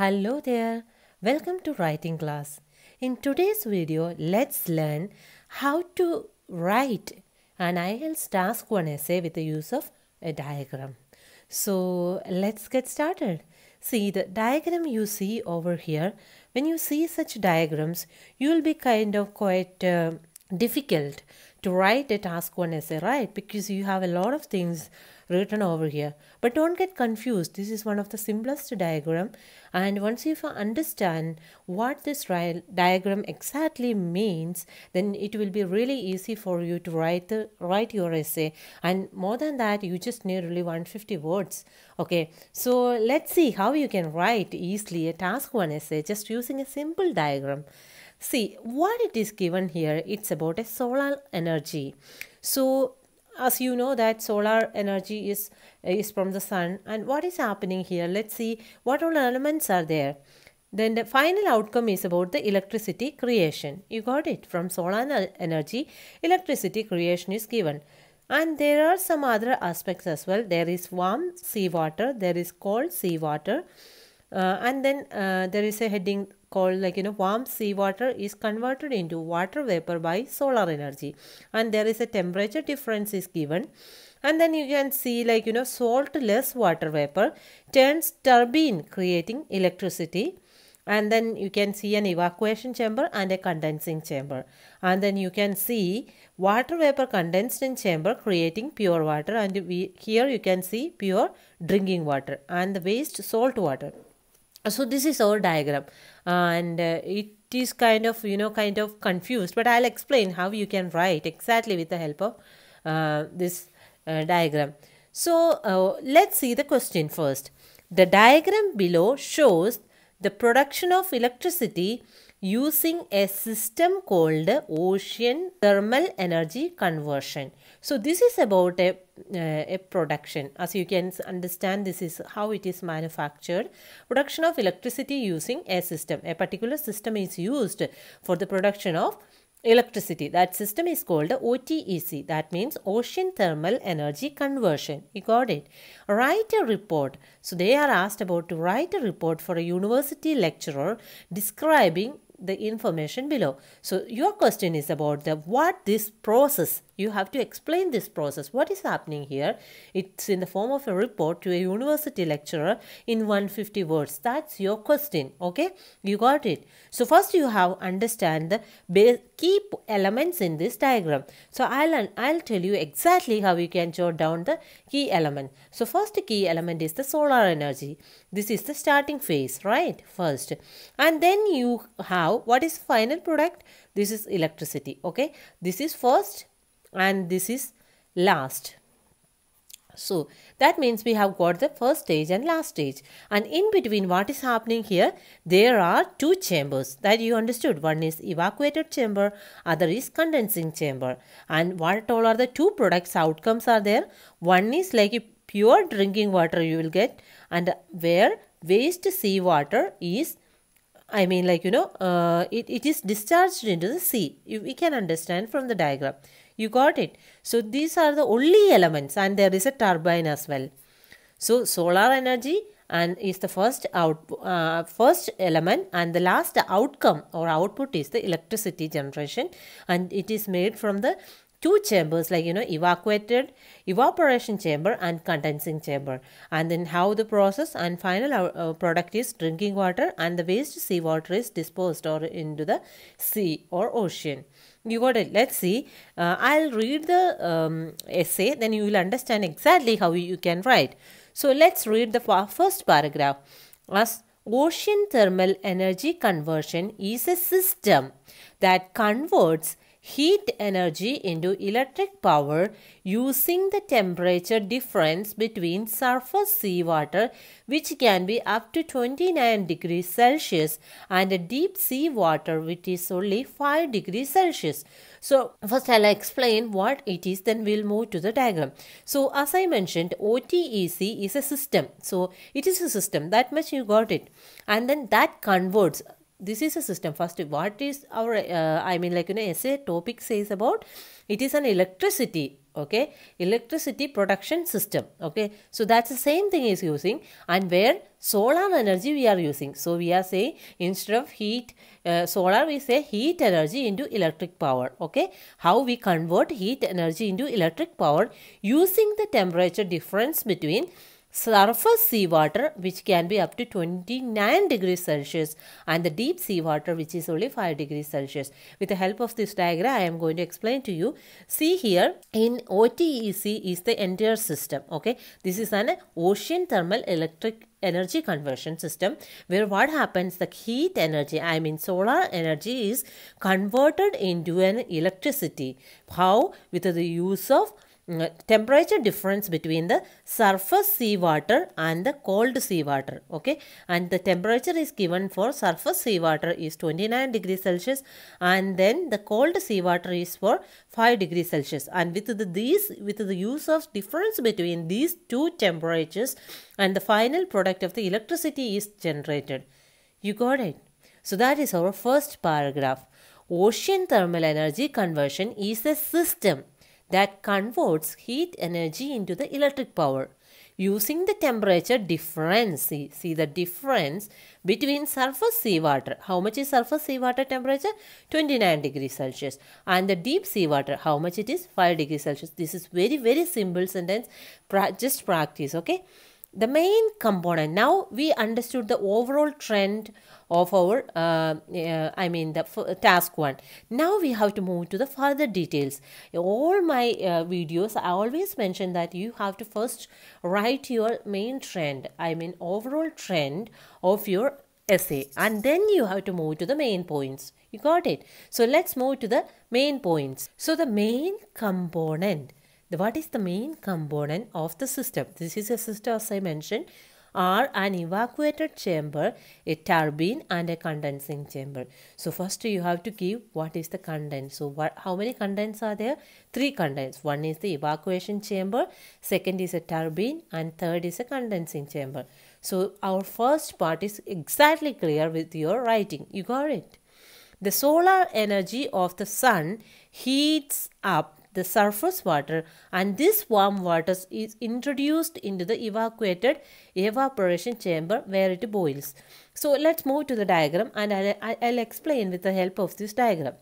Hello there, welcome to writing class. In today's video, let's learn how to write an IELTS task 1 essay with the use of a diagram. So let's get started. See the diagram you see over here. When you see such diagrams, you will be kind of quite uh, difficult to write a task 1 essay, right? Because you have a lot of things written over here. But don't get confused. This is one of the simplest diagram. And once you understand what this diagram exactly means, then it will be really easy for you to write the write your essay. And more than that, you just need really 150 words. Okay, so let's see how you can write easily a task one essay just using a simple diagram. See what it is given here. It's about a solar energy. So as you know that solar energy is is from the sun and what is happening here let's see what all elements are there then the final outcome is about the electricity creation you got it from solar energy electricity creation is given and there are some other aspects as well there is warm seawater there is cold seawater uh, and then uh, there is a heading called like you know warm seawater is converted into water vapor by solar energy. And there is a temperature difference is given. And then you can see like you know salt less water vapor turns turbine creating electricity. And then you can see an evacuation chamber and a condensing chamber. And then you can see water vapor condensed in chamber creating pure water. And we, here you can see pure drinking water and the waste salt water so this is our diagram. And uh, it is kind of you know kind of confused but i'll explain how you can write exactly with the help of uh, this uh, diagram. So uh, let's see the question first. The diagram below shows the production of electricity using a system called ocean thermal energy conversion. So this is about a, uh, a production. As you can understand, this is how it is manufactured. Production of electricity using a system. A particular system is used for the production of electricity. That system is called OTEC. That means Ocean Thermal Energy Conversion. You got it. Write a report. So they are asked about to write a report for a university lecturer describing the information below. So your question is about the what this process you have to explain this process. What is happening here? It's in the form of a report to a university lecturer in 150 words. That's your question. Okay, you got it. So first you have understand the key elements in this diagram. So I'll I'll tell you exactly how you can jot down the key element. So first key element is the solar energy. This is the starting phase, right? First, and then you have what is final product? This is electricity. Okay, this is first and this is last. So that means we have got the first stage and last stage. And in between what is happening here, there are two chambers that you understood. One is evacuated chamber, other is condensing chamber. And what all are the two products outcomes are there? One is like a pure drinking water you will get and where waste seawater is I mean like you know uh, it, it is discharged into the sea. You, we can understand from the diagram. You got it? So these are the only elements and there is a turbine as well. So solar energy and is the first out uh, first element and the last outcome or output is the electricity generation and it is made from the two chambers like you know evacuated evaporation chamber and condensing chamber and then how the process and final uh, uh product is drinking water and the waste seawater is disposed or into the sea or ocean you got it. Let's see. Uh, i'll read the um, essay then you will understand exactly how you can write. So let's read the first paragraph. As ocean thermal energy conversion is a system that converts heat energy into electric power using the temperature difference between surface seawater which can be up to 29 degrees Celsius and deep sea water which is only 5 degrees Celsius. So first I'll explain what it is then we'll move to the diagram. So as I mentioned OTEC is a system. So it is a system that much you got it and then that converts this is a system. First what is our uh, i mean like you know essay topic says about? It is an electricity okay? Electricity production system okay? So that's the same thing is using and where solar energy we are using. So we are saying instead of heat uh, solar we say heat energy into electric power okay? How we convert heat energy into electric power using the temperature difference between surface seawater which can be up to 29 degrees celsius and the deep seawater which is only 5 degrees celsius. With the help of this diagram i am going to explain to you. See here in otec is the entire system okay? This is an ocean thermal electric energy conversion system where what happens the heat energy i mean solar energy is converted into an electricity. How? With the use of Mm, temperature difference between the surface seawater and the cold seawater okay? And the temperature is given for surface seawater is 29 degrees celsius and then the cold seawater is for 5 degrees celsius. And with the these with the use of difference between these two temperatures and the final product of the electricity is generated. You got it? So that is our first paragraph. Ocean thermal energy conversion is a system that converts heat energy into the electric power. Using the temperature difference see, see the difference between surface seawater how much is surface seawater temperature? 29 degrees celsius. And the deep seawater how much it is? 5 degrees celsius. This is very very simple sentence. Pra- just practice okay the main component. Now we understood the overall trend of our uh, uh, i mean the task one. Now we have to move to the further details. All my uh, videos i always mention that you have to first write your main trend i mean overall trend of your essay and then you have to move to the main points. You got it? So let's move to the main points. So the main component what is the main component of the system this is a system as i mentioned are an evacuated chamber, a turbine and a condensing chamber. So first you have to give what is the condense. So what, how many condense are there? Three condense. One is the evacuation chamber, second is a turbine and third is a condensing chamber. So our first part is exactly clear with your writing. You got it? The solar energy of the sun heats up the surface water and this warm water is introduced into the evacuated evaporation chamber where it boils. So let's move to the diagram and I'll, I'll explain with the help of this diagram.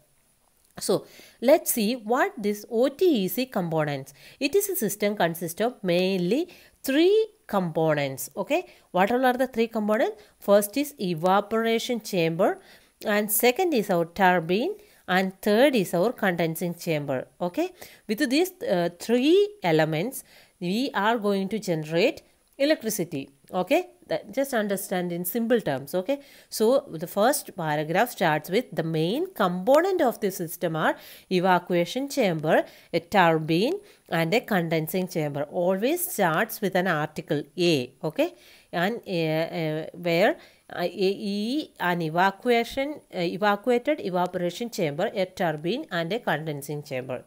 So let's see what this OTEC components. It is a system consists of mainly three components. Okay, what all are the three components? First is evaporation chamber and second is our turbine and third is our condensing chamber okay? With these uh, three elements we are going to generate electricity okay? That just understand in simple terms okay? So the first paragraph starts with the main component of the system are evacuation chamber a turbine and a condensing chamber. Always starts with an article a okay? And uh, uh, where uh, E an evacuation uh, evacuated evaporation chamber, a turbine and a condensing chamber.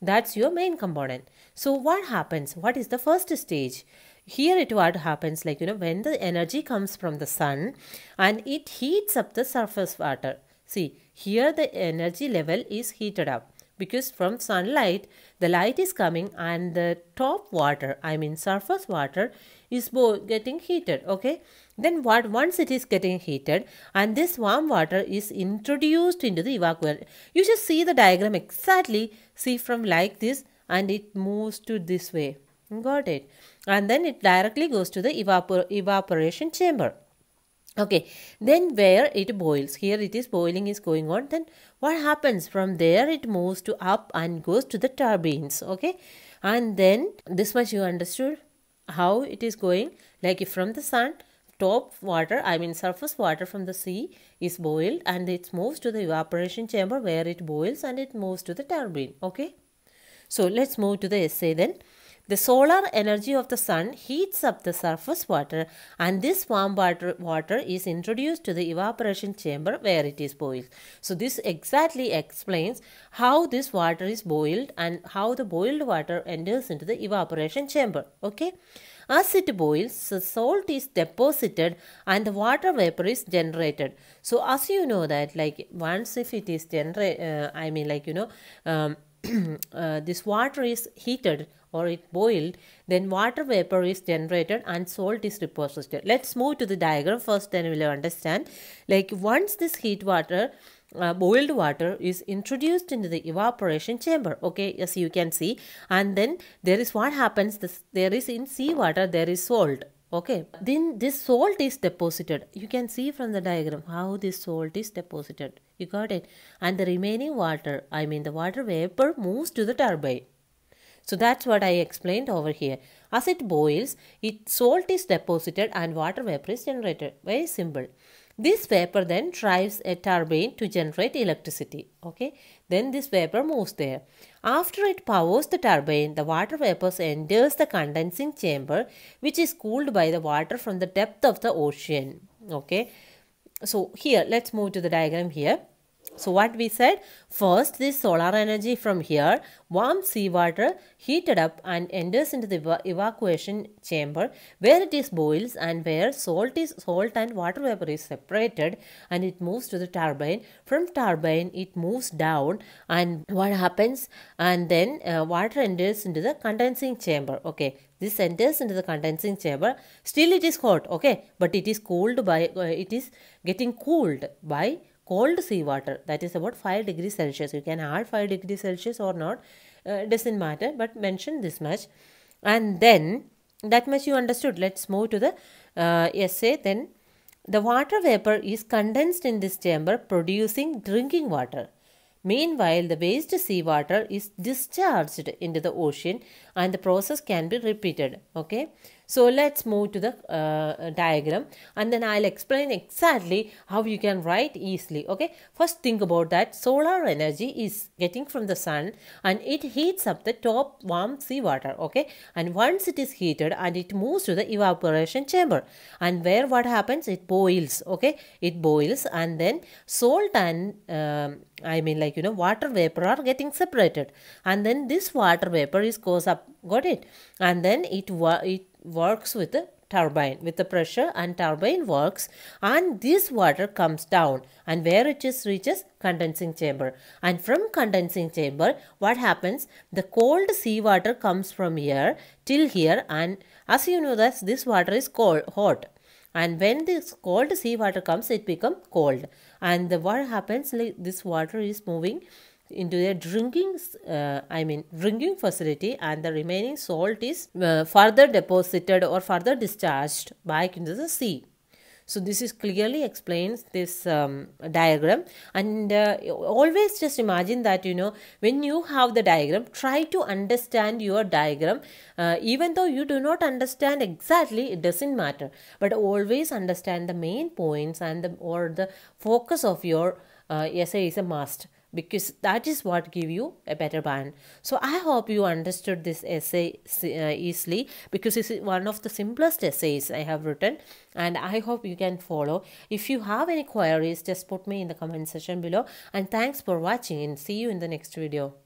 That's your main component. So what happens? What is the first stage? Here it what happens like you know when the energy comes from the sun and it heats up the surface water. See here the energy level is heated up because from sunlight the light is coming and the top water I mean surface water is both getting heated okay then what once it is getting heated and this warm water is introduced into the evacuator you just see the diagram exactly see from like this and it moves to this way. Got it? And then it directly goes to the evapor evaporation chamber. Okay then where it boils here it is boiling is going on then what happens? From there it moves to up and goes to the turbines okay? And then this much you understood how it is going like from the sun top water i mean surface water from the sea is boiled and it moves to the evaporation chamber where it boils and it moves to the turbine okay so let's move to the essay then the solar energy of the sun heats up the surface water and this warm water, water is introduced to the evaporation chamber where it is boiled. So this exactly explains how this water is boiled and how the boiled water enters into the evaporation chamber. Okay. As it boils, the salt is deposited and the water vapor is generated. So as you know that like once if it is generate, uh, I mean like you know, um, uh, this water is heated or it boiled, then water vapor is generated and salt is deposited. Let's move to the diagram first, then we'll understand. Like once this heat water uh, boiled water is introduced into the evaporation chamber. Okay as you can see. And then there is what happens this there is in sea water there is salt. Okay then this salt is deposited. You can see from the diagram how this salt is deposited. You got it? And the remaining water i mean the water vapor moves to the turbine. So that's what i explained over here. As it boils it salt is deposited and water vapor is generated. Very simple this vapor then drives a turbine to generate electricity. Okay, then this vapor moves there. After it powers the turbine, the water vapor enters the condensing chamber, which is cooled by the water from the depth of the ocean. Okay, so here let's move to the diagram here. So what we said, first this solar energy from here, warm seawater heated up and enters into the evacuation chamber where it is boils and where salt is salt and water vapor is separated and it moves to the turbine. From turbine it moves down and what happens and then uh, water enters into the condensing chamber. Okay, this enters into the condensing chamber still it is hot okay but it is cooled by uh, it is getting cooled by cold seawater that is about 5 degrees Celsius. You can add 5 degrees Celsius or not, uh, doesn't matter, but mention this much. And then that much you understood. Let's move to the uh, essay. Then the water vapor is condensed in this chamber producing drinking water. Meanwhile, the waste seawater is discharged into the ocean and the process can be repeated. Okay. So let's move to the uh, diagram and then I'll explain exactly how you can write easily. Okay. First think about that solar energy is getting from the sun and it heats up the top warm seawater. Okay. And once it is heated and it moves to the evaporation chamber and where what happens it boils. Okay. It boils and then salt and um, I mean like you know water vapor are getting separated and then this water vapor is goes up got it and then it it works with the turbine with the pressure and turbine works and this water comes down and where it is reaches condensing chamber. And from condensing chamber what happens? The cold seawater comes from here till here and as you know that this water is cold hot. And when this cold seawater comes it becomes cold. And the, what happens? Like this water is moving into a drinking uh, i mean drinking facility and the remaining salt is uh, further deposited or further discharged back into the sea. So this is clearly explains this um, diagram. And uh, always just imagine that you know when you have the diagram try to understand your diagram. Uh, even though you do not understand exactly it doesn't matter. But always understand the main points and the or the focus of your uh, essay is a must because that is what give you a better band. So i hope you understood this essay uh, easily because it's one of the simplest essays i have written and i hope you can follow. If you have any queries just put me in the comment section below and thanks for watching and see you in the next video